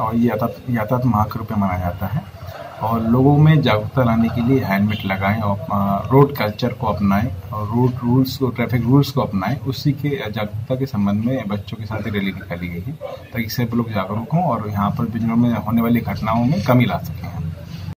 और यातायात यातायात माह के रूप में मनाया जाता है। और लोगों में जागरूकता लाने के लिए हेलमेट लगाएँ और रोड कल्चर को अपनाएँ और रोड रूल्स को, ट्रैफ़िक रूल्स को अपनाएँ, उसी के जागरूकता के संबंध में बच्चों के साथ रैली निकाली गई है, ताकि सब लोग जागरूक हों और यहाँ पर बिजनौर में होने वाली घटनाओं में कमी ला सकें।